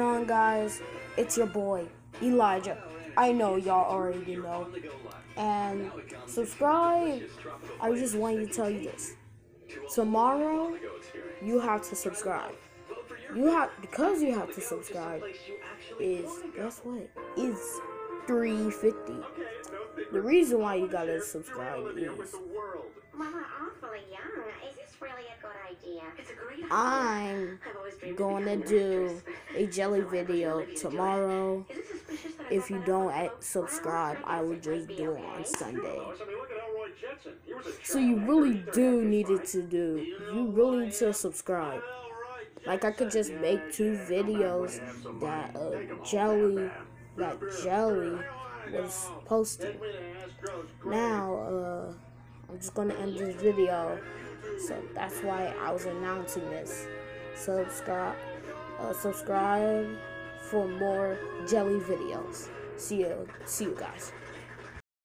on guys. It's your boy elijah. I know y'all already know. And subscribe. I just want to tell you this. Tomorrow you have to subscribe. You have because you have to subscribe is guess what? It's 350 the reason why you gotta subscribe is Well, we're awfully young. Is this really a good idea? It's a great i'm I've always dreamed of gonna do. A jelly video tomorrow. If you don't subscribe i will just do it on sunday. So you really do need it to do. You really need to subscribe. Like i could just make two videos that uh jelly that jelly was posted. Now uh i'm just gonna end this video. So that's why i was announcing this. Subscribe uh, subscribe for more jelly videos. See you see you guys